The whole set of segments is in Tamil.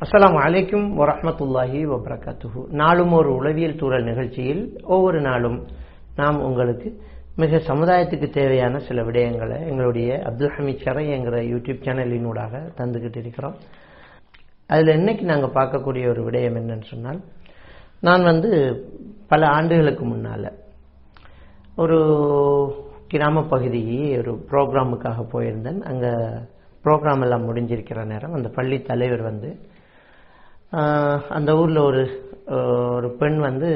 அஸ்லாம் அலைக்கும் வரமத்துல்லாஹி வபரகாத்துஹு. நாளும் ஒரு உளவியல் தூரல் நிகழ்ச்சியில் ஒவ்வொரு நாளும் நாம் உங்களுக்கு மிக சமுதாயத்துக்கு தேவையான சில விடயங்களை எங்களுடைய அப்துல் ஹமீத் சரை என்கிற யூடியூப் சேனலினூடாக தந்துக்கிட்டு இருக்கிறோம். அதில் இன்னைக்கு நாங்கள் பார்க்கக்கூடிய ஒரு விடயம் என்னன்னு சொன்னால் நான் வந்து பல ஆண்டுகளுக்கு முன்னால் ஒரு கிராம பகுதி ஒரு ப்ரோக்ராமுக்காக போயிருந்தேன். அங்கே ப்ரோக்ராம் எல்லாம் முடிஞ்சிருக்கிற நேரம் அந்த பள்ளி தலைவர் வந்து அந்த ஊரில் ஒரு ஒரு பெண் வந்து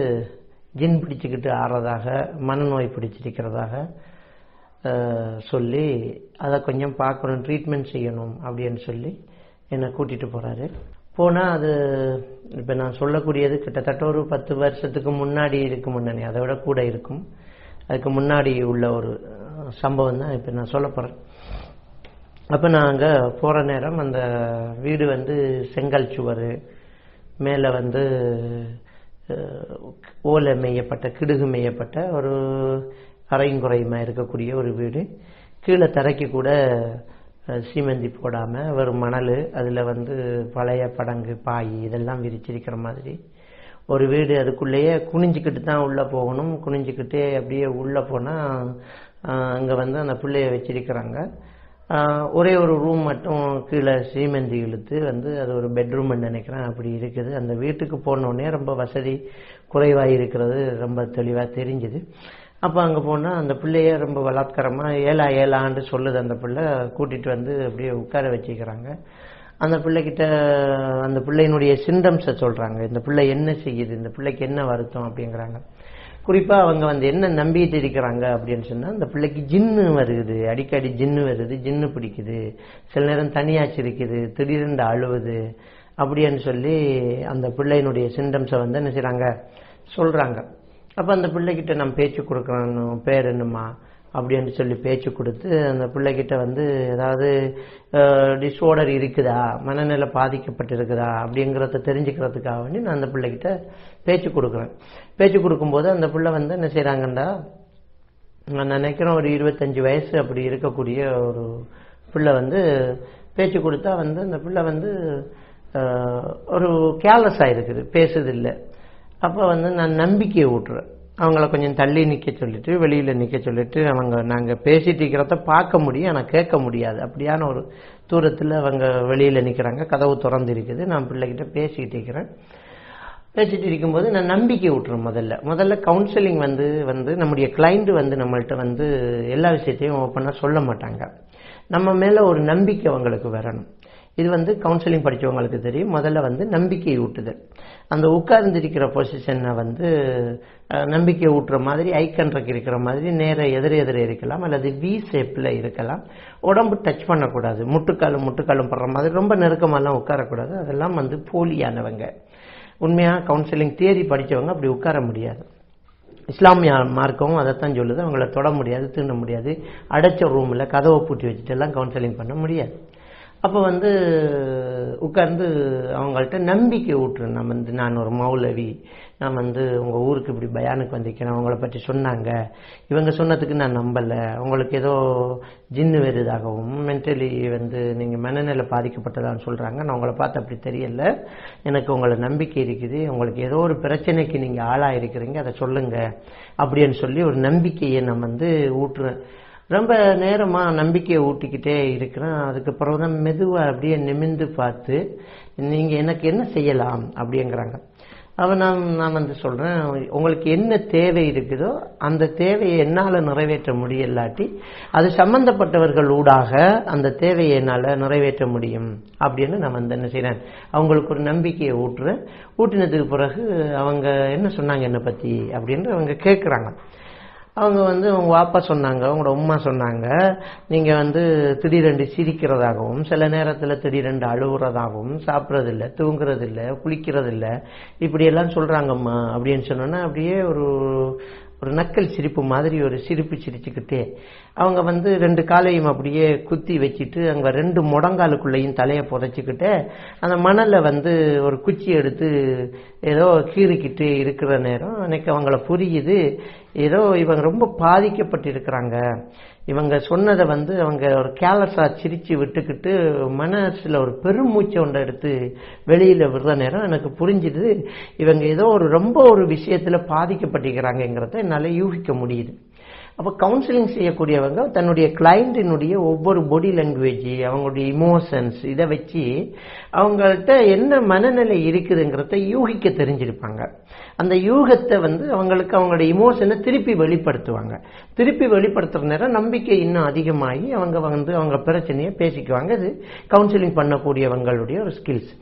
ஜின் பிடிச்சிக்கிட்டு ஆடுறதாக மனநோய் பிடிச்சிருக்கிறதாக சொல்லி அதை கொஞ்சம் பார்க்கணும் ட்ரீட்மெண்ட் செய்யணும் அப்படின்னு சொல்லி என்னை கூட்டிகிட்டு போகிறாரு போனால் அது இப்போ நான் சொல்லக்கூடியது கிட்டத்தட்ட ஒரு பத்து வருஷத்துக்கு முன்னாடி இருக்கும் முன்னணி அதை விட கூட இருக்கும். அதுக்கு முன்னாடி உள்ள ஒரு சம்பவம் தான் இப்போ நான் சொல்ல போகிறேன் அப்போ நாங்கள் போகிற நேரம் அந்த வீடு வந்து செங்கல் சுவர் மேலே வந்து ஓலை மேயப்பட்ட கிடுகு மேயப்பட்ட ஒரு அரையும் குறையுமா இருக்கக்கூடிய ஒரு வீடு. கீழே தரைக்கு கூட சீமந்தி போடாமல் வெறும் மணல் அதில் வந்து பழைய படங்கு பாய் இதெல்லாம் விரிச்சிருக்கிற மாதிரி. ஒரு வீடு அதுக்குள்ளேயே குனிஞ்சிக்கிட்டு தான் உள்ளே போகணும். குனிஞ்சிக்கிட்டே அப்படியே உள்ளே போனால் அங்கே வந்து அந்த பிள்ளைய வச்சிருக்கிறாங்க. ஒரே ஒரு ரூம் மட்டும் கீழே சீமெந்தி இழுத்து வந்து அது ஒரு பெட்ரூம்னு நினைக்கிறேன். அப்படி இருக்குது. அந்த வீட்டுக்கு போனோடனே ரொம்ப வசதி குறைவாக இருக்கிறது. ரொம்ப தெளிவாக தெரிஞ்சுது. அப்போ அங்கே போனால் அந்த பிள்ளைய ரொம்ப பலாத்காரமாக ஏழா ஏழாண்டு சொல்லுது அந்த பிள்ளை. கூட்டிகிட்டு வந்து அப்படியே உட்கார வச்சுக்கிறாங்க. அந்த பிள்ளைக்கிட்ட அந்த பிள்ளையினுடைய சிம்டம்ஸை சொல்கிறாங்க இந்த பிள்ளை என்ன செய்யுது? இந்த பிள்ளைக்கு என்ன வருத்தம்? அப்படிங்கிறாங்க. குறிப்பாக அவங்க வந்து என்ன நம்பிட்டு இருக்கிறாங்க அப்படின்னு சொன்னால் அந்த பிள்ளைக்கு ஜின்னு வருது. அடிக்கடி ஜின்னு வருது ஜின்னு பிடிக்குது. சில நேரம் தனியாச்சிருக்குது திடீரென்று அழுவுது அப்படின்னு சொல்லி அந்த பிள்ளையினுடைய சிம்டம்ஸை வந்து என்ன செய்கிறாங்க சொல்கிறாங்க அப்போ அந்த பிள்ளைகிட்ட நம்ம பேச்சு கொடுக்குறோம் பேர் என்னம்மா? அப்படின்னு சொல்லி பேச்சு கொடுத்து அந்த பிள்ளைகிட்ட வந்து ஏதாவது டிஸ்ஆர்டர் இருக்குதா? மனநிலை பாதிக்கப்பட்டிருக்குதா? அப்படிங்கிறத தெரிஞ்சுக்கிறதுக்காக வேண்டி நான் அந்த பிள்ளைகிட்ட பேச்சு கொடுக்குறேன். பேச்சு கொடுக்கும்போது அந்த பிள்ளை வந்து என்ன செய்கிறாங்கண்டா நான் நினைக்கிறேன் ஒரு இருபத்தஞ்சி வயசு அப்படி இருக்கக்கூடிய ஒரு பிள்ளை வந்து பேச்சு கொடுத்தா வந்து அந்த பிள்ளை வந்து ஒரு கேர்லெஸ் ஆகிருக்குது பேசுதில்லை அப்போ வந்து நான் நம்பிக்கையை ஊட்டுறேன். அவங்கள கொஞ்சம் தள்ளி நிற்க சொல்லிட்டு வெளியில் நிற்க சொல்லிட்டு அவங்க நாங்கள் பேசிட்டு இருக்கிறத பார்க்க முடியும். ஆனால் கேட்க முடியாது. அப்படியான ஒரு தூரத்தில் அவங்க வெளியில் நிற்கிறாங்க கதவு திறந்து இருக்குது. நான் பிள்ளைகிட்ட பேசிக்கிட்டு இருக்கிறேன். பேசிட்டு இருக்கும்போது நான் நம்பிக்கை விட்டுறேன் முதல்ல. முதல்ல கவுன்சிலிங் வந்து வந்து நம்முடைய கிளைண்ட்டு வந்து நம்மள்ட்ட வந்து எல்லா விஷயத்தையும் ஓப்பனாக சொல்ல மாட்டாங்க. நம்ம மேலே ஒரு நம்பிக்கை அவங்களுக்கு வரணும். இது வந்து கவுன்சிலிங் படித்தவங்களுக்கு தெரியும். முதல்ல வந்து நம்பிக்கை ஊட்டுதல். அந்த உட்கார்ந்திருக்கிற பொசிஷனை வந்து நம்பிக்கை ஊட்டுற மாதிரி ஐ கண்ட்ரக் இருக்கிற மாதிரி நேர எதிர எதிர இருக்கலாம் அல்லது வி ஷேப்பில் இருக்கலாம். உடம்பு டச் பண்ணக்கூடாது. முட்டுக்காலும் முட்டுக்காலும் படுற மாதிரி ரொம்ப நெருக்கமாலாம் உட்காரக்கூடாது. அதெல்லாம் வந்து போலியானவங்க. உண்மையாக கவுன்சிலிங் தியரி படித்தவங்க அப்படி உட்கார முடியாது. இஸ்லாமிய மார்க்கவும் அதைத்தான் சொல்லுது. அவங்கள தொட முடியாது தீண்ட முடியாது. அடைச்ச ரூமில் கதவை பூட்டி வச்சுட்டு எல்லாம் கவுன்சிலிங் பண்ண முடியாது. அப்போ வந்து உட்கார்ந்து அவங்கள்ட்ட நம்பிக்கை ஊட்டுறேன் நான் வந்து நான் ஒரு மௌலவி. நான் வந்து உங்கள் ஊருக்கு இப்படி பயானுக்கு வந்திருக்கேன். அவங்கள பற்றி சொன்னாங்க. இவங்க சொன்னதுக்கு நான் நம்பலை. உங்களுக்கு ஏதோ ஜின்னு வருதாகவும் மென்டலி வந்து நீங்கள் மனநிலை பாதிக்கப்பட்டதான்னு சொல்கிறாங்க நான் உங்களை பார்த்து அப்படி தெரியல. எனக்கு உங்களை நம்பிக்கை இருக்குது. உங்களுக்கு ஏதோ ஒரு பிரச்சனைக்கு நீங்கள் ஆளாக இருக்கிறீங்க அதை சொல்லுங்கள் அப்படின்னு சொல்லி ஒரு நம்பிக்கையை நான் வந்து ஊட்டுறேன். ரொம்ப நேரமாக நம்பிக்கையை ஊட்டிக்கிட்டே இருக்கிறேன். அதுக்கு பிறகு தான் மெதுவாக அப்படியே நிமிந்து பார்த்து நீங்கள் எனக்கு என்ன செய்யலாம் அப்படிங்கிறாங்க. அவன் நான் நான் வந்து சொல்கிறேன் உங்களுக்கு என்ன தேவை இருக்குதோ அந்த தேவையை என்னால் நிறைவேற்ற முடியலாட்டி அது சம்பந்தப்பட்டவர்கள் ஊடாக அந்த தேவையை என்னால் நிறைவேற்ற முடியும் அப்படின்னு நான் வந்து என்ன செய்கிறேன் அவங்களுக்கு ஒரு நம்பிக்கையை ஊட்டுறேன். ஊட்டினதுக்கு பிறகு அவங்க என்ன சொன்னாங்க என்னை பற்றி அப்படின்னு அவங்க கேட்குறாங்க அவங்க வந்து அவங்க வாப்பா சொன்னாங்க உங்களோட உம்மா சொன்னாங்க நீங்கள் வந்து திடீரென்று சிரிக்கிறதாகவும் சில நேரத்தில் திடீரென்று அழுகுறதாகவும் சாப்பிட்றதில்ல தூங்குறதில்ல குளிக்கிறதில்ல இப்படியெல்லாம் சொல்கிறாங்கம்மா அப்படின்னு சொன்னோன்னா அப்படியே ஒரு ஒரு நக்கல் சிரிப்பு மாதிரி ஒரு சிரிப்பு சிரிச்சுக்கிட்டே அவங்க வந்து ரெண்டு காலையும் அப்படியே குத்தி வச்சுட்டு அங்கே ரெண்டு முடங்காலுக்குள்ளேயும் தலையை புதைச்சிக்கிட்டு அந்த மணலை வந்து ஒரு குச்சி எடுத்து ஏதோ கீறிக்கிட்டு இருக்கிற நேரம் எனக்கு அவங்கள புரியுது. ஏதோ இவங்க ரொம்ப பாதிக்கப்பட்டு இருக்கிறாங்க இவங்க சொன்னதை வந்து அவங்க ஒரு கேலஸாக சிரித்து விட்டுக்கிட்டு மனசில் ஒரு பெருமூச்சை ஒன்றை எடுத்து வெளியில் விடுற நேரம் எனக்கு புரிஞ்சுது. இவங்க ஏதோ ஒரு ரொம்ப ஒரு விஷயத்தில் பாதிக்கப்பட்டிருக்கிறாங்கங்கிறத என்னால் யூகிக்க முடியுது. அப்போ கவுன்சிலிங் செய்யக்கூடியவங்க தன்னுடைய கிளைண்டினுடைய ஒவ்வொரு பாடி லாங்குவேஜ் அவங்களுடைய இமோஷன்ஸ் இதை வச்சு அவங்கள்ட்ட என்ன மனநிலை இருக்குதுங்கிறத யூகிக்க தெரிஞ்சிருப்பாங்க. அந்த யூகத்தை வந்து அவங்களுக்கு அவங்களுடைய இமோஷனை திருப்பி வெளிப்படுத்துவாங்க. திருப்பி வெளிப்படுத்துற நேரம் நம்பிக்கை இன்னும் அதிகமாகி அவங்க வந்து அவங்க பிரச்சனையை பேசிக்குவாங்க. இது கவுன்சிலிங் பண்ணக்கூடியவங்களுடைய ஒரு ஸ்கில்ஸ்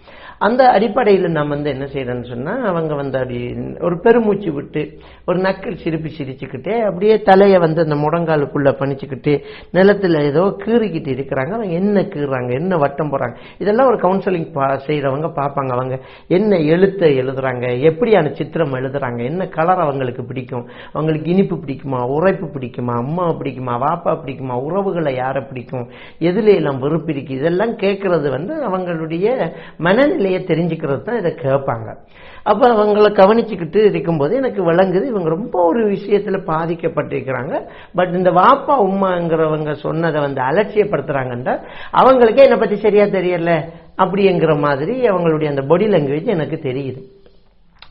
அந்த அடிப்படையில் நம்ம வந்து என்ன செய்யறோம்னு சொன்னால் அவங்க வந்து அப்படி ஒரு பெருமூச்சு விட்டு ஒரு நக்கல் சிரிப்பு சிரிச்சுக்கிட்டே அப்படியே தலையை வந்து அந்த முடங்காலுக்குள்ள பணிச்சுக்கிட்டு நிலத்துல ஏதோ கீறிக்கிட்டு இருக்கிறாங்க. அவங்க என்ன கீறாங்க என்ன வட்டம் போடுறாங்க? இதெல்லாம் ஒரு கவுன்சிலிங் செய்கிறவங்க பார்ப்பாங்க அவங்க. என்ன எழுத்தை எழுதுகிறாங்க எப்படியான சித்திரம் எழுதுறாங்க? என்ன கலர் அவங்களுக்கு பிடிக்கும்? அவங்களுக்கு இனிப்பு பிடிக்குமா? உரைப்பு பிடிக்குமா? அம்மா பிடிக்குமா? வாப்பா பிடிக்குமா? உறவுகளை யாரை பிடிக்கும்? எதுல எல்லாம் வெறுப்பு இருக்கு. இதெல்லாம் கேட்கறது வந்து அவங்களுடைய மனநிலையை தெரிஞ்சுக்கிறது தான் இதை கேட்பாங்க. அப்போ அவங்கள கவனிச்சுக்கிட்டு இருக்கும்போது எனக்கு விளங்குது இவங்க ரொம்ப ஒரு விஷயத்தில் பாதிக்கப்பட்டிருக்கிறாங்க. பட் இந்த வாப்பா உமாங்கிறவங்க சொன்னதை வந்து அலட்சியப்படுத்துறாங்கன்றா அவங்களுக்கே என்னை பத்தி சரியா தெரியல. அப்படிங்கிற மாதிரி அவங்களுடைய அந்த பாடி லாங்குவேஜ் எனக்கு தெரியுது.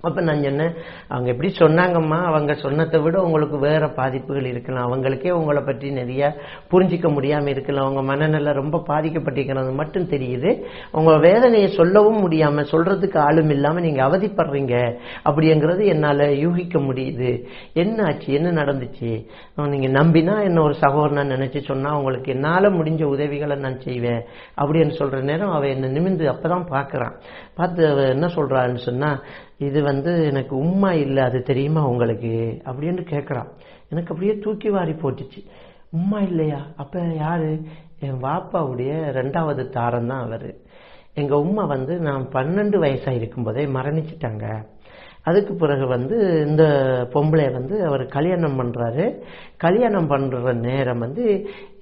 அப்போ நான் சொன்னேன் அவங்க எப்படி சொன்னாங்கம்மா அவங்க சொன்னதை விட உங்களுக்கு வேறு பாதிப்புகள் இருக்கலாம். அவங்களுக்கே உங்களை பற்றி நிறையா புரிஞ்சிக்க முடியாமல் இருக்கலாம். அவங்க மனநல ரொம்ப பாதிக்கப்பட்டிருக்கிறது மட்டும் தெரியுது. உங்க வேதனையை சொல்லவும் முடியாமல் சொல்கிறதுக்கு ஆளும் இல்லாமல் நீங்கள் அவதிப்படுறீங்க. அப்படிங்கிறது என்னால் யூகிக்க முடியுது. என்ன ஆச்சு என்ன நடந்துச்சு? நீங்கள் நம்பினா என்ன ஒரு சகோதரனை நினச்சி சொன்னால் உங்களுக்கு என்னால் முடிஞ்ச உதவிகளை நான் செய்வேன். அப்படின்னு சொல்கிற நேரம் அவள் என்னை நிமிந்து அப்பதான் பார்க்குறான் பார்த்து அவ என்ன சொல்கிறான்னு சொன்னால் இது வந்து எனக்கு உண்மை இல்லை அது தெரியுமா உங்களுக்கு? அப்படின்னு கேட்குறான் எனக்கு அப்படியே தூக்கி வாரி போட்டுச்சு. உண்மை இல்லையா? அப்போ யார்? என் வாப்பாவுடைய ரெண்டாவது தாரம் தான் அவர். எங்கள் உம்மா வந்து நான் பன்னெண்டு வயசாக இருக்கும்போதே மரணிச்சிட்டாங்க. அதுக்கு பிறகு வந்து இந்த பொம்பளை வந்து அவர் கல்யாணம் பண்ணுறாரு கல்யாணம் பண்ணுற நேரம் வந்து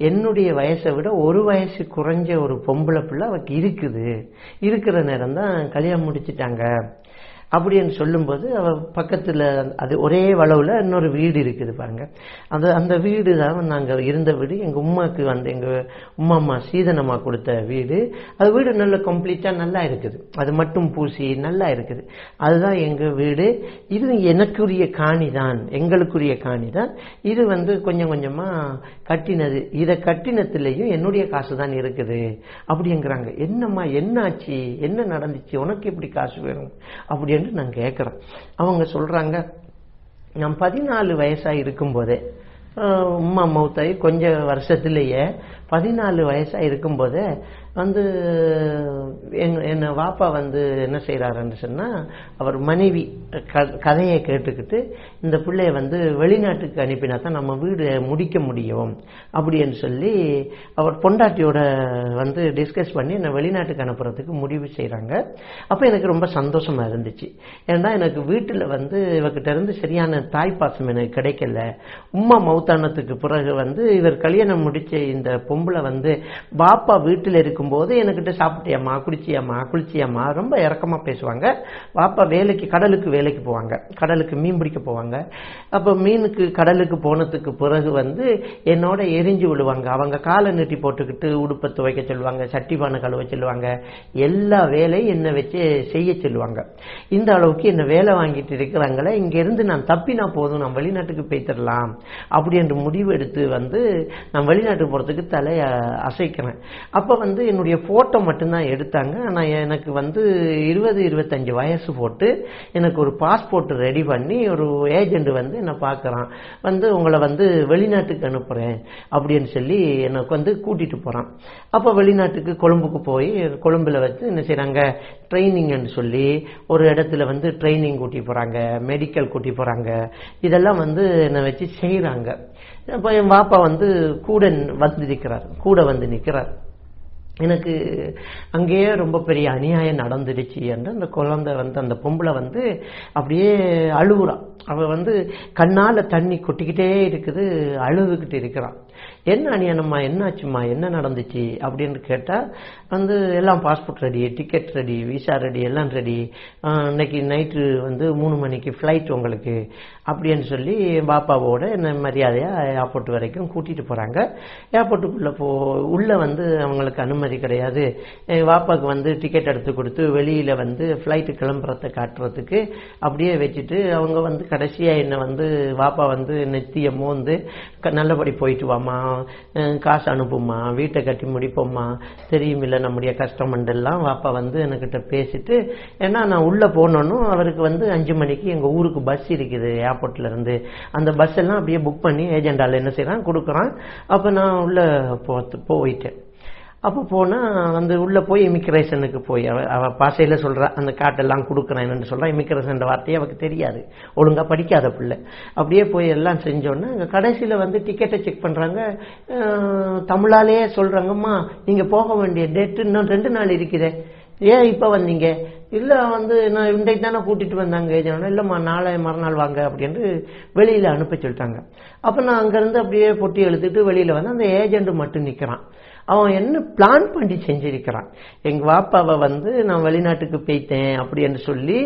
என்னுடைய வயசை விட ஒரு வயசு குறைஞ்ச ஒரு பொம்பளை பிள்ளை அவருக்கு இருக்குது. இருக்கிற நேரம் தான் கல்யாணம் முடிச்சிட்டாங்க. அப்படின்னு சொல்லும்போது அவர் பக்கத்தில் அது ஒரே வளவில் இன்னொரு வீடு இருக்குது பாருங்க. அந்த அந்த வீடு தான் நாங்கள் இருந்த வீடு. எங்கள் உமாக்கு வந்து எங்கள் உமா அம்மா சீதனம்மா கொடுத்த வீடு. அது வீடு நல்ல கம்ப்ளீட்டாக நல்லா இருக்குது. அது மட்டும் பூசி நல்லா இருக்குது. அதுதான் எங்கள் வீடு. இது எனக்குரிய காணி தான். எங்களுக்குரிய காணி தான். இது வந்து கொஞ்சம் கொஞ்சமாக கட்டினது. இதை கட்டினத்துலேயும் என்னுடைய காசு தான் இருக்குது. அப்படிங்கிறாங்க. என்னம்மா என்னாச்சு? என்ன நடந்துச்சு? உனக்கு எப்படி காசு வேணும்? அப்படி அப்படின்னு நான் கேட்குறேன் அவங்க சொல்றாங்க நான் பதினாலு வயசா இருக்கும்போதே உம்மா மௌத்தாயி கொஞ்ச வருஷத்திலேயே பதினாலு வயசா இருக்கும்போதே வந்து என் என்னை வாப்பா வந்து என்ன செய்கிறாருன்னு சொன்னால் அவர் மனைவி க- கதையை கேட்டுக்கிட்டு இந்த பிள்ளைய வந்து வெளிநாட்டுக்கு அனுப்பினா தான் நம்ம வீடு முடிக்க முடியும் அப்படின்னு சொல்லி அவர் பொண்டாட்டியோட வந்து டிஸ்கஸ் பண்ணி என்னை வெளிநாட்டுக்கு அனுப்புறதுக்கு முடிவு செய்கிறாங்க அப்போ எனக்கு ரொம்ப சந்தோஷமாக இருந்துச்சு. ஏன்னா எனக்கு வீட்டில் வந்து இவகிட்ட இருந்து சரியான தாய்ப்பாசம் எனக்கு கிடைக்கல. உம்மா மௌத்தானத்துக்கு பிறகு வந்து இவர் கல்யாணம் முடித்த இந்த பொம்பளை வந்து பாப்பா வீட்டில் இருக்கும் இருக்கும்போது என்கிட்ட சாப்பிட்டியம்மா குளிச்சியம்மா குளிச்சியம்மா ரொம்ப இறக்கமாக பேசுவாங்க. பாப்பா வேலைக்கு கடலுக்கு வேலைக்கு போவாங்க. கடலுக்கு மீன் பிடிக்க போவாங்க. அப்போ மீனுக்கு கடலுக்கு போனதுக்கு பிறகு வந்து என்னோட எரிஞ்சு விழுவாங்க. அவங்க காலை நீட்டி போட்டுக்கிட்டு உடுப்பை துவைக்க சொல்லுவாங்க சட்டி பானை கழுவ சொல்லுவாங்க. எல்லா வேலையும் என்னை வச்சு செய்ய சொல்லுவாங்க. இந்த அளவுக்கு என்னை வேலை வாங்கிட்டு இருக்கிறாங்களே இங்கேருந்து நான் தப்பினா போதும் நான் வெளிநாட்டுக்கு போய்த்திடலாம் அப்படி என்று முடிவு எடுத்து வந்து நான் வெளிநாட்டுக்கு போகிறதுக்கு தலையை அசைக்கிறேன். அப்போ வந்து என்னுடைய ஃபோட்டோ மட்டும்தான் எடுத்தாங்க. ஆனால் எனக்கு வந்து இருபது இருபத்தஞ்சு வயசு போட்டு எனக்கு ஒரு பாஸ்போர்ட் ரெடி பண்ணி ஒரு ஏஜெண்ட் வந்து என்னை பார்க்குறான். வந்து உங்களை வந்து வெளிநாட்டுக்கு அனுப்புகிறேன் அப்படின்னு சொல்லி எனக்கு வந்து கூட்டிகிட்டு போகிறான் அப்போ வெளிநாட்டுக்கு கொழும்புக்கு போய் கொழும்பில் வச்சு என்ன செய்கிறாங்க ட்ரைனிங்னு சொல்லி ஒரு இடத்துல வந்து ட்ரைனிங் கூட்டி போகிறாங்க மெடிக்கல் கூட்டி போகிறாங்க இதெல்லாம் வந்து என்னை வச்சு செய்கிறாங்க அப்போ என் பாப்பா வந்து கூட வந்து நிற்கிறார் கூட வந்து நிற்கிறார் எனக்கு அங்கேயே ரொம்ப பெரிய அநியாயம் நடந்துடுச்சு என்று அந்த குழந்தை வந்து அந்த பொம்பளை வந்து அப்படியே அழுகுறான் அவள் வந்து கண்ணால் தண்ணி கொட்டிக்கிட்டே இருக்குது அழுதுகிட்டு இருக்கிறான் என்ன அணியனம்மா என்னாச்சும்மா என்ன நடந்துச்சு? அப்படின்னு கேட்டால் வந்து எல்லாம் passport ready ticket ready visa ready எல்லாம் ரெடி இன்னைக்கு நைட்டு வந்து மூணு மணிக்கு ஃப்ளைட் உங்களுக்கு அப்படின்னு சொல்லி பாப்பாவோட என்ன மரியாதையாக ஏர்போர்ட் வரைக்கும் கூட்டிகிட்டு போகிறாங்க ஏர்போர்ட்டுக்குள்ளே போ உள்ளே வந்து அவங்களுக்கு அனுமதி கிடையாது. என் வந்து டிக்கெட் எடுத்து கொடுத்து வெளியில் வந்து ஃப்ளைட்டு கிளம்புறத காட்டுறதுக்கு அப்படியே வச்சுட்டு அவங்க வந்து கடைசியாக என்னை வந்து பாப்பா வந்து நெத்திய மோந்து க- நல்லபடி போயிட்டு வாமா காசு அனுப்புமா வீட்டை கட்டி முடிப்போம்மா தெரியுமில்ல நம்முடைய கஷ்டமண்டெல்லாம் எல்லாம். வாப்பா வந்து என்கிட்ட பேசிட்டு ஏன்னா நான் உள்ளே போனோன்னும் அவருக்கு வந்து அஞ்சு மணிக்கு எங்கள் ஊருக்கு பஸ் இருக்குது ஏர்போர்ட்லேருந்து அந்த பஸ் எல்லாம் அப்படியே புக் பண்ணி ஏஜெண்டால் என்ன செய்கிறான் கொடுக்குறான். அப்போ நான் உள்ளே போ- போயிட்டேன். அப்போ போனால் வந்து உள்ளே போய் இமிக்ரேஷனுக்கு போய் அவள் அவள் பாசையில் சொல்கிறான் அந்த காட்டெல்லாம் கொடுக்குறேன்னு சொல்றா. இமிக்ரேஷன்ற வார்த்தையே அவளுக்கு தெரியாது. ஒழுங்காக படிக்காத பிள்ளை. அப்படியே போய் எல்லாம் செஞ்சோன்னே அங்கே கடைசியில் வந்து டிக்கெட்டை செக் பண்ணுறாங்க தமிழாலேயே சொல்கிறாங்கம்மா நீங்கள் போக வேண்டிய டேட்டு இன்னும் ரெண்டு நாள் இருக்குதே. ஏன் இப்போ வந்தீங்க? இல்லை வந்து நான் இன்றைக்கு தானே கூட்டிகிட்டு வந்தாங்க. ஏஜென்ட் இல்லைம்மா நாளை மறுநாள் வாங்க. அப்படின்ட்டு வெளியில் அனுப்ப சொல்லிட்டாங்க. அப்போ நான் அங்கேருந்து அப்படியே பொட்டி எழுத்துட்டு வெளியில் வந்து அந்த ஏஜென்ட் மட்டும் நிற்கிறான் அவன் என்ன பிளான் பண்ணி செஞ்சிருக்கிறான். எங்கள் வாப்பாவை வந்து நான் வெளிநாட்டுக்கு போயிட்டேன் அப்படின்னு சொல்லி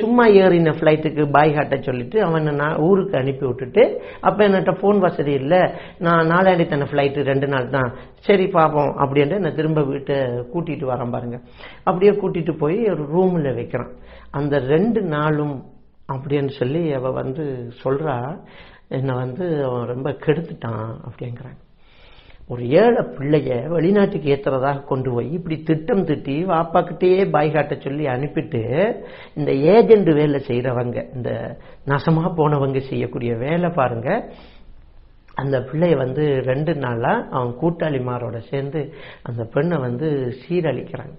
சும்மா ஏறின ஃப்ளைட்டுக்கு பாய் ஹாட்டை சொல்லிட்டு அவனை நான் ஊருக்கு அனுப்பி விட்டுட்டு அப்போ என்னட்ட ஃபோன் வசதி இல்லை. நான் நாளாடி தானே ஃப்ளைட்டு ரெண்டு நாள் தான். சரி பார்ப்போம் அப்படின்ட்டு நான் திரும்ப வீட்டை கூட்டிகிட்டு வரேன் பாருங்க. அப்படியே கூட்டிகிட்டு போய் ஒரு ரூமில் வைக்கிறான். அந்த ரெண்டு நாளும் அப்படின்னு சொல்லி அவள் வந்து சொல்கிறா என்னை வந்து அவன் ரொம்ப கெடுத்துட்டான் அப்படிங்கிறாங்க. ஒரு ஏழை பிள்ளைய வெளிநாட்டுக்கு ஏற்றுறதாக கொண்டு போய் இப்படி திட்டம் திட்டி வாப்பாக்கிட்டேயே பாய் காட்ட சொல்லி அனுப்பிட்டு இந்த ஏஜெண்ட் வேலை செய்கிறவங்க இந்த நசமாக போனவங்க செய்யக்கூடிய வேலை பாருங்க. அந்த பிள்ளைய வந்து ரெண்டு நாளாக அவன் கூட்டாளிமாரோட சேர்ந்து அந்த பெண்ணை வந்து சீரழிக்கிறாங்க.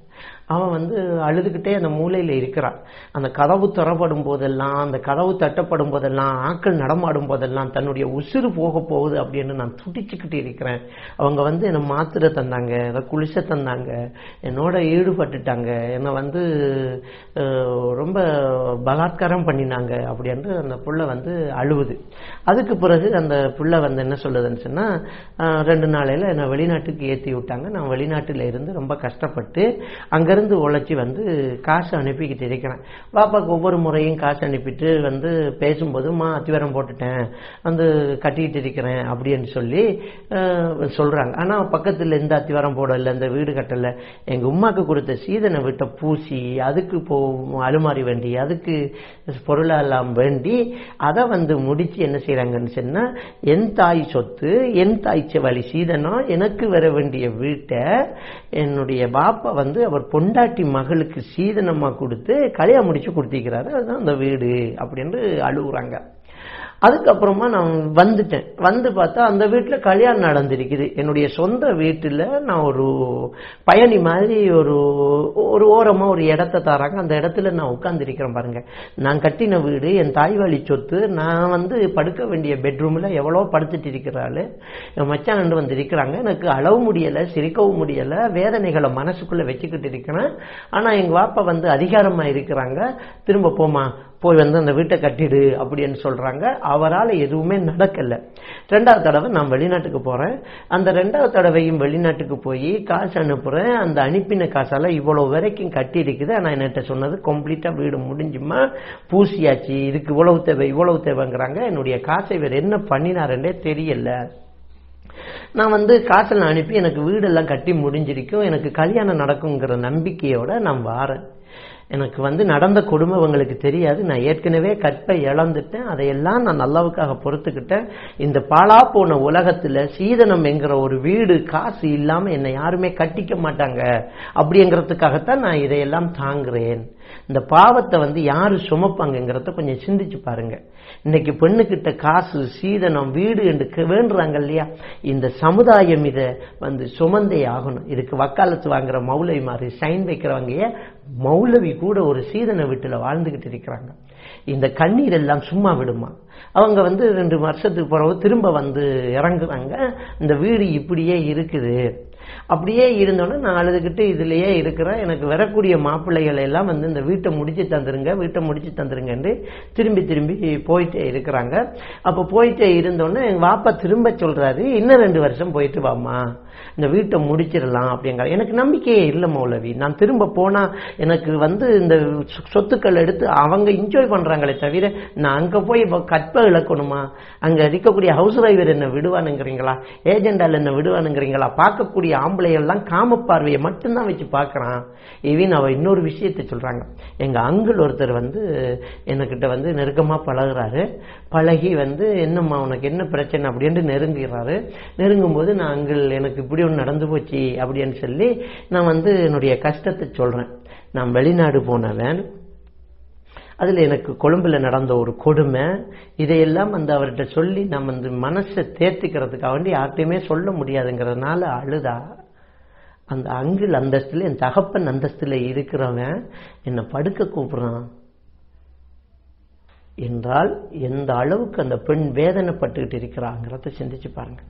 அவன் வந்து அழுதுகிட்டே அந்த மூலையில் இருக்கிறான். அந்த கதவு திறப்படும் போதெல்லாம் அந்த கதவு தட்டப்படும் போதெல்லாம் ஆக்கள் நடமாடும் போதெல்லாம் தன்னுடைய உசுறு போக போகுது அப்படின்னு நான் துடிச்சுக்கிட்டு இருக்கிறேன். அவங்க வந்து என்னை மாத்திரை தந்தாங்க என்னை குளிச தந்தாங்க என்னோட ஈடுபட்டுட்டாங்க என்னை வந்து ரொம்ப பலாத்காரம் பண்ணினாங்க அப்படின்னு அந்த புள்ள வந்து அழுவுது. அதுக்கு பிறகு அந்த புள்ள வந்து என்ன சொல்லுதுன்னு சொன்னால் ரெண்டு நாளையில் என்னை வெளிநாட்டுக்கு ஏற்றி விட்டாங்க. நான் வெளிநாட்டில் இருந்து ரொம்ப கஷ்டப்பட்டு அங்கேருந்து உழைச்சி வந்து காசு அனுப்பிக்கிட்டு இருக்கிறேன். பாப்பாவுக்கு ஒவ்வொரு முறையும் காசு அனுப்பிட்டு வந்து பேசும்போதுமா அத்திவரம் போட்டுட்டேன் வந்து கட்டிக்கிட்டு இருக்கிறேன் அப்படின்னு சொல்லி சொல்கிறாங்க ஆனால் பக்கத்தில் இந்த எந்த அத்திவாரம் போடலை இந்த வீடு கட்டலை. எங்கள் உமாக்கு கொடுத்த சீதனை விட்ட பூசி அதுக்கு போ அலுமாரி வேண்டி அதுக்கு பொருளெல்லாம் வேண்டி அதை வந்து முடித்து என்ன செய்கிறாங்கன்னு சொன்னால் என் தாய் சொத்து என் தாய் செவலி சீதனம் எனக்கு வர வேண்டிய வீட்டை என்னுடைய பாப்பா வந்து அவர் பொண்டாட்டி மகளுக்கு சீதனமா கொடுத்து கல்யாணம் முடிச்சு கொடுத்திருக்கிறாரு. அதுதான் அந்த வீடு அப்படின்னு அழுகுறாங்க. அதுக்கப்புறமா நான் வந்துட்டேன். வந்து பார்த்தா அந்த வீட்டில் கல்யாணம் நடந்திருக்குது. என்னுடைய சொந்த வீட்டில் நான் ஒரு பயணி மாதிரி ஒரு ஒரு ஓரமாக ஒரு இடத்த தராங்க. அந்த இடத்துல நான் உட்காந்துருக்கிறேன் பாருங்க. நான் கட்டின வீடு என் தாய் வழி சொத்து. நான் வந்து படுக்க வேண்டிய பெட்ரூமில் எவ்வளோ படுத்துட்டு இருக்கிறாள். என் மச்சான் வந்து இருக்கிறாங்க. எனக்கு அளவு முடியலை சிரிக்கவும் முடியலை. வேதனைகளை மனசுக்குள்ளே வச்சுக்கிட்டு இருக்கிறேன். ஆனால் எங்கள் வாப்பா வந்து அதிகாரமாக இருக்கிறாங்க. திரும்ப போமா போய் வந்து அந்த வீட்டை கட்டிடு அப்படின்னு சொல்கிறாங்க அவரால் எதுவுமே நடக்கல. ரெண்டாவது தடவை நான் வெளிநாட்டுக்கு போகிறேன் அந்த ரெண்டாவது தடவையும் வெளிநாட்டுக்கு போய் காசு அனுப்புகிறேன் அந்த அனுப்பின காசால் இவ்வளோ வரைக்கும் கட்டி இருக்குது ஆனால் என்கிட்ட சொன்னது கம்ப்ளீட்டாக வீடு முடிஞ்சுமா? பூசியாச்சு. இதுக்கு இவ்வளவு தேவை இவ்வளவு தேவைங்கிறாங்க. என்னுடைய காசை வேறு என்ன பண்ணினாருன்றே தெரியல. நான் வந்து காசெல்லாம் அனுப்பி எனக்கு வீடெல்லாம் கட்டி முடிஞ்சிருக்கும். எனக்கு கல்யாணம் நடக்குங்கிற நம்பிக்கையோட நான் வாரேன். எனக்கு வந்து நடந்த கொடுமை தெரியாது. நான் ஏற்கனவே கற்பை இழந்துட்டேன். அதையெல்லாம் நான் நல்லவுக்காக பொறுத்துக்கிட்டேன். இந்த பாழா போன உலகத்துல சீதனம் என்கிற ஒரு வீடு காசு இல்லாம என்னை யாருமே கட்டிக்க மாட்டாங்க. அப்படிங்கிறதுக்காகத்தான் நான் இதையெல்லாம் தாங்குறேன். இந்த பாவத்தை வந்து யார் சுமப்பாங்கங்கிறத கொஞ்சம் சிந்திச்சு பாருங்க. இன்னைக்கு பெண்ணுக்கிட்ட காசு சீதனம் வீடு என்று வேண்டுறாங்க இல்லையா? இந்த சமுதாயம் இதை வந்து சுமந்தே ஆகணும். இதுக்கு வக்காலத்து வாங்குற மௌலவி மாதிரி சைன் வைக்கிறவங்க மௌலவி கூட ஒரு சீதன வீட்டில் வாழ்ந்துக்கிட்டு இருக்கிறாங்க. இந்த கண்ணீர் எல்லாம் சும்மா விடுமா? அவங்க வந்து ரெண்டு வருஷத்துக்கு பிறகு திரும்ப வந்து இறங்குறாங்க. இந்த வீடு இப்படியே இருக்குது. அப்படியே இருந்தோன்னே நான் அழுதுகிட்டு இதுலயே இருக்கிறேன் எனக்கு வரக்கூடிய மாப்பிள்ளைகள் எல்லாம் வந்து இந்த வீட்டை முடிச்சு தந்துருங்க வீட்டை முடிச்சு தந்துருங்கன்ட்டு திரும்பி திரும்பி போயிட்டே இருக்கிறாங்க. அப்போ போயிட்டே இருந்தோன்னே எங்கள் வாப்பா திரும்ப சொல்றாரு இன்னும் ரெண்டு வருஷம் போயிட்டு வாமா இந்த வீட்டை முடிச்சிடலாம் அப்படிங்கிற எனக்கு நம்பிக்கையே இல்லை மௌலவி. நான் திரும்ப போனால் எனக்கு வந்து இந்த சொத்துக்கள் எடுத்து அவங்க என்ஜாய் பண்றாங்களே தவிர நான் அங்கே போய் இப்ப கற்ப இழக்கணுமா? அங்க இருக்கக்கூடிய ஹவுஸ் டிரைவர் என்ன விடுவானுங்கிறீங்களா? ஏஜெண்டால் என்ன விடுவானுங்கிறீங்களா? பார்க்கக்கூடிய ஆம்பளைகள்லாம் காம பார்வையை மட்டும்தான் வச்சு பார்க்குறான். ஈவன் அவள் இன்னொரு விஷயத்தை சொல்கிறாங்க எங்கள் அங்கிள் ஒருத்தர் வந்து என்கிட்ட வந்து நெருக்கமாக பழகுறாரு. பழகி வந்து என்னம்மா உனக்கு என்ன பிரச்சனை அப்படின்ட்டு நெருங்குகிறாரு. நெருங்கும் போது நான் அங்கிள் எனக்கு இப்படி ஒன்று நடந்து போச்சு அப்படின்னு சொல்லி நான் வந்து என்னுடைய கஷ்டத்தை சொல்கிறேன் நான் வெளிநாடு போனவன். அதில் எனக்கு கொழும்பில் நடந்த ஒரு கொடுமை இதையெல்லாம் வந்து அவர்கிட்ட சொல்லி நம்ம வந்து மனசை தேர்த்திக்கிறதுக்காக வேண்டி யார்கிட்டையுமே சொல்ல முடியாதுங்கிறதுனால அழுதா. அந்த அங்கிள் அந்தஸ்தில் என் தகப்பன் அந்தஸ்தில் இருக்கிறவன் என்னை படுக்க கூப்பிட்றான். என்றால் எந்த அளவுக்கு அந்த பெண் வேதனைப்பட்டுக்கிட்டு இருக்கிறாங்கிறத சிந்திச்சு பாருங்கள்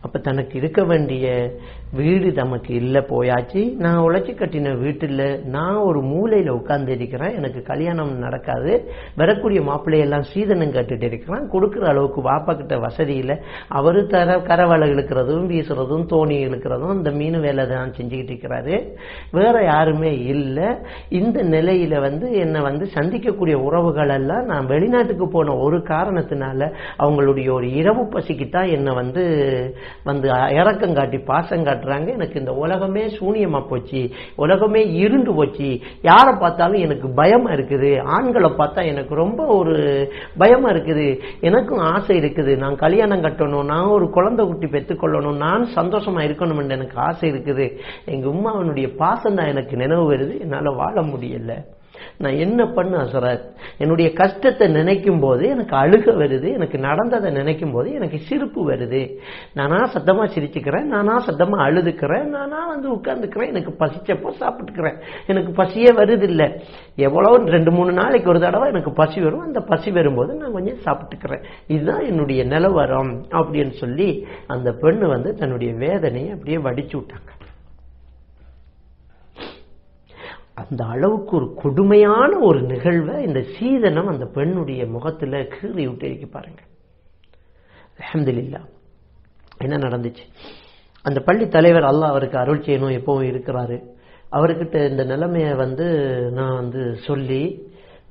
அப்போ தனக்கு இருக்க வேண்டிய வீடு நமக்கு இல்லை போயாச்சு. நான் உழைச்சி கட்டின வீட்டில் நான் ஒரு மூலையில் உட்கார்ந்து இருக்கிறேன். எனக்கு கல்யாணம் நடக்காது. வரக்கூடிய மாப்பிள்ளையெல்லாம் சீதனம் கட்டுட்டு இருக்கிறான். கொடுக்குற அளவுக்கு வாப்பா கிட்ட வசதி இல்லை. அவர் தர கரவலை இழுக்கிறதும் வீசுறதும் தோணி இழுக்கிறதும் இந்த மீன் வேலை தான் செஞ்சுக்கிட்டு இருக்கிறாரு. வேற யாருமே இல்லை. இந்த நிலையில் வந்து என்னை வந்து சந்திக்கக்கூடிய உறவுகள் எல்லாம் நான் வெளிநாட்டுக்கு போன ஒரு காரணத்தினால அவங்களுடைய ஒரு இரவு பசிக்கு தான் என்னை வந்து வந்து இறக்கம் காட்டி பாசம் காட்டுறாங்க. எனக்கு இந்த உலகமே சூனியமாக போச்சு. உலகமே இருண்டு போச்சு. யாரை பார்த்தாலும் எனக்கு பயமாக இருக்குது. ஆண்களை பார்த்தா எனக்கு ரொம்ப ஒரு பயமாக இருக்குது. எனக்கும் ஆசை இருக்குது. நான் கல்யாணம் கட்டணும். நான் ஒரு குழந்தை குட்டி பெற்றுக்கொள்ளணும் நான் சந்தோஷமாக இருக்கணும்னு எனக்கு ஆசை இருக்குது. எங்கள் உமாவனுடைய பாசம் தான் எனக்கு நினைவு வருது. என்னால் வாழ முடியல. நான் என்ன பண்ண அசரத் என்னுடைய கஷ்டத்தை நினைக்கும் போது எனக்கு அழுக வருது எனக்கு நடந்ததை நினைக்கும் போது எனக்கு சிரிப்பு வருது. நானா சத்தமா சிரிச்சுக்கிறேன் நானா சத்தமா அழுதுக்கிறேன் நானா வந்து உட்கார்ந்துக்கிறேன் எனக்கு பசிச்சப்போ சாப்பிட்டுக்கிறேன். எனக்கு பசியே வருது எவ்வளோ எவ்வளவு ரெண்டு மூணு நாளைக்கு ஒரு தடவை எனக்கு பசி வரும். அந்த பசி வரும்போது நான் கொஞ்சம் சாப்பிட்டுக்கிறேன். இதுதான் என்னுடைய நிலவரம் அப்படின்னு சொல்லி அந்த பெண்ணு வந்து தன்னுடைய வேதனையை அப்படியே வடிச்சு விட்டாங்க. அந்த அளவுக்கு ஒரு கொடுமையான ஒரு நிகழ்வை இந்த சீதனம் அந்த பெண்ணுடைய முகத்தில் கீறி விட்டு இருக்கு பாருங்க. அஹமதுல்லா என்ன நடந்துச்சு? அந்த பள்ளி தலைவர் அல்லாஹ் அவருக்கு அருள் செய்யணும் எப்பவும் இருக்கிறாரு. அவர்கிட்ட இந்த நிலைமையை வந்து நான் வந்து சொல்லி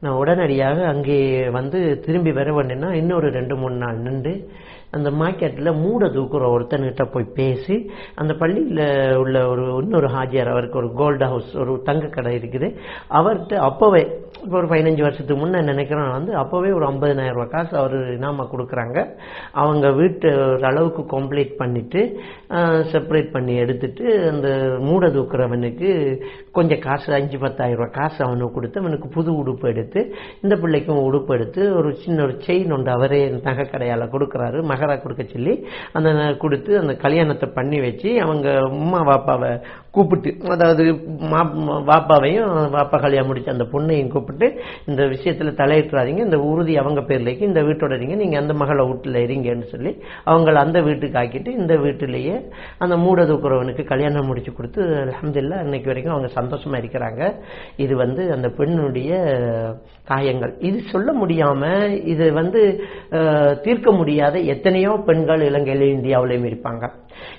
நான் உடனடியாக அங்கே வந்து திரும்பி வர வேண்டியன்னா இன்னொரு ரெண்டு மூணு நாள் நின்று அந்த மார்க்கெட்டில் மூட தூக்குற ஒருத்தன்கிட்ட போய் பேசி அந்த பள்ளியில் உள்ள ஒரு இன்னொரு ஹாஜியார் அவருக்கு ஒரு கோல்டு ஹவுஸ் ஒரு தங்க கடை இருக்குது. அவர்கிட்ட அப்போவே இப்போ ஒரு பதினஞ்சு வருஷத்துக்கு முன்னே நினைக்கிறேன் வந்து அப்போவே ஒரு ஐம்பதினாயிரம் ரூபாய் காசு அவர் இனாமா கொடுக்குறாங்க. அவங்க வீட்டு ஒரு அளவுக்கு கம்ப்ளீட் பண்ணிவிட்டு செப்பரேட் பண்ணி எடுத்துட்டு அந்த மூட தூக்குறவனுக்கு கொஞ்சம் காசு அஞ்சு பத்தாயிரம் ரூபாய் காசு அவனுக்கு கொடுத்து அவனுக்கு புது உடுப்பு எடுத்து இந்த பிள்ளைக்கும் உடுப்பு எடுத்து ஒரு சின்ன ஒரு செயின் ஒன்று அவரே நகை கொடுக்குறாரு. மக சக்கரை கொடுக்க சொல்லி அந்த கொடுத்து அந்த கல்யாணத்தை பண்ணி வச்சு அவங்க அம்மா பாப்பாவை கூப்பிட்டு அதாவது மா- மா- பாப்பாவையும் பாப்பா கல்யாணம் முடிச்ச அந்த பொண்ணையும் கூப்பிட்டு இந்த விஷயத்தில் தலையிட்டுறாதீங்க இந்த உறுதி அவங்க பேர்லேக்கு இந்த வீட்டோட இருங்க நீங்கள் அந்த மகளை வீட்டில் இருங்கன்னு சொல்லி அவங்கள அந்த வீட்டுக்கு ஆக்கிட்டு இந்த வீட்டிலேயே அந்த மூடதுக்குறவனுக்கு கல்யாணம் முடிச்சு கொடுத்து அலமதுல்லா இன்னைக்கு வரைக்கும் அவங்க சந்தோஷமா இருக்கிறாங்க. இது வந்து அந்த பெண்ணுடைய காயங்கள். இது சொல்ல முடியாமல் இது வந்து தீர்க்க முடியாத எத்தனையோ பெண்கள் இலங்கையிலும் இந்தியாவிலையும் இருப்பாங்க.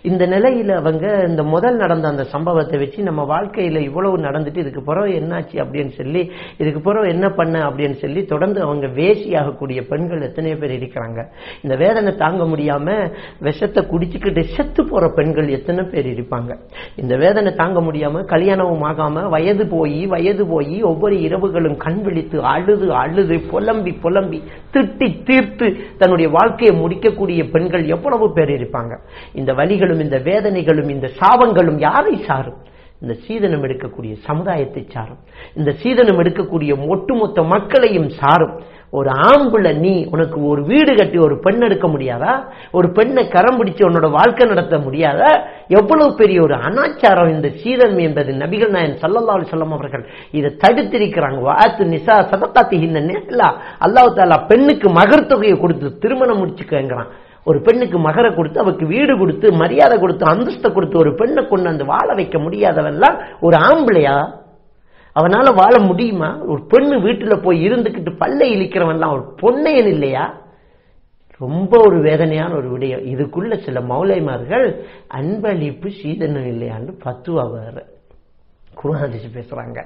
இந்த நிலையில அவங்க இந்த முதல் நடந்த அந்த சம்பவத்தை வச்சு நம்ம வாழ்க்கையில இவ்வளவு நடந்துட்டு இதுக்கு பிறகு என்னாச்சு அப்படின்னு சொல்லி இதுக்கு பிறகு என்ன பண்ண அப்படின்னு சொல்லி தொடர்ந்து அவங்க வேசியாகக்கூடிய பெண்கள் எத்தனையோ பேர் இருக்கிறாங்க. இந்த வேதனை தாங்க முடியாம விஷத்தை குடிச்சுக்கிட்டு செத்து போற பெண்கள் எத்தனை பேர் இருப்பாங்க. இந்த வேதனை தாங்க முடியாம கல்யாணமும் ஆகாம வயது போய் வயது போய் ஒவ்வொரு இரவுகளும் கண் விழித்து அழுது அழுது புலம்பி புலம்பி திட்டி தீர்த்து தன்னுடைய வாழ்க்கையை முடிக்கக்கூடிய பெண்கள் எவ்வளவு பேர் இருப்பாங்க. இந்த வலிகளும் இந்த வேதனைகளும் இந்த சாபங்களும் யாரை சாரும்? இந்த சீதனம் எடுக்கக்கூடிய சமுதாயத்தை சாரும். இந்த சீதனம் எடுக்கக்கூடிய ஒட்டுமொத்த மக்களையும் சாரும். ஒரு ஆம்புல நீ உனக்கு ஒரு வீடு கட்டி ஒரு பெண் எடுக்க முடியாதா? ஒரு பெண்ணை கரம் பிடிச்சு உன்னோட வாழ்க்கை நடத்த முடியாதா? எவ்வளவு பெரிய ஒரு அனாச்சாரம் இந்த சீதனம் என்பது. நபிகள் நாயன் சல்லல்லா அலிசல்லாம் அவர்கள் இதை தடுத்திருக்கிறாங்க. வாத்து நிசா சதத்தாத்தி இன்ன நேரலா அல்லாஹ் தாலா பெண்ணுக்கு மகர் தொகையை கொடுத்து திருமணம் முடிச்சுக்கங்கிறான். ஒரு பெண்ணுக்கு மகரை கொடுத்து அவருக்கு வீடு கொடுத்து மரியாதை கொடுத்து அந்தஸ்தை கொடுத்து ஒரு பெண்ணை கொண்டு வந்து வாழ வைக்க முடியாதவெல்லாம் ஒரு ஆம்பளையா? அவனால் வாழ முடியுமா? ஒரு பெண்ணு வீட்டில் போய் இருந்துக்கிட்டு பல்லை இழிக்கிறவன்லாம் ஒரு பொன்னையன் இல்லையா? ரொம்ப ஒரு வேதனையான ஒரு விடயம். இதுக்குள்ள சில மௌலைமார்கள் அன்பளிப்பு சீதனம் இல்லையான்னு பத்துவா வேறு. குருநாதிச்சு பேசுகிறாங்க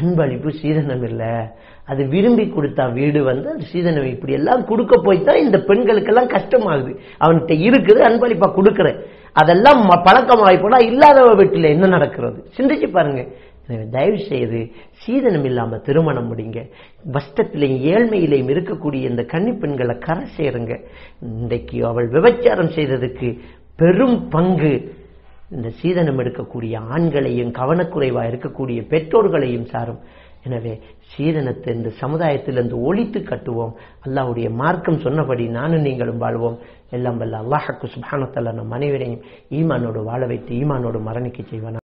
அன்பளிப்பு சீதனம் இல்லை. அது விரும்பி கொடுத்தா வீடு வந்து அது சீதனம் இப்படி எல்லாம் கொடுக்க போய் தான் இந்த பெண்களுக்கெல்லாம் கஷ்டமாகுது. அவன்கிட்ட இருக்குது அன்பளிப்பா கொடுக்குறேன் அதெல்லாம் ம- பழக்கமாகி போனா இல்லாதவ வீட்டில் என்ன நடக்கிறது? சிந்திச்சு பாருங்க. எனவே தயவு செய்து சீதனம் இல்லாம திருமணம் முடிங்க. கஷ்டத்திலையும் ஏழ்மையிலையும் இருக்கக்கூடிய இந்த கன்னி பெண்களை கரை சேருங்க. இன்றைக்கு அவள் விபச்சாரம் செய்ததுக்கு பெரும் பங்கு. இந்த சீதனம் எடுக்கக்கூடிய ஆண்களையும் கவனக்குறைவாக இருக்கக்கூடிய பெற்றோர்களையும் சாரும். எனவே சீதனத்தை இந்த சமுதாயத்திலிருந்து ஒழித்து கட்டுவோம். அல்லாவுடைய மார்க்கம் சொன்னபடி நானும் நீங்களும் வாழ்வோம். எல்லாம் வல்ல அல்லாஹக்கு சுபானத்தல்ல நம் அனைவரையும் ஈமானோடு வாழ வைத்து ஈமானோடு மரணிக்க செய்வான்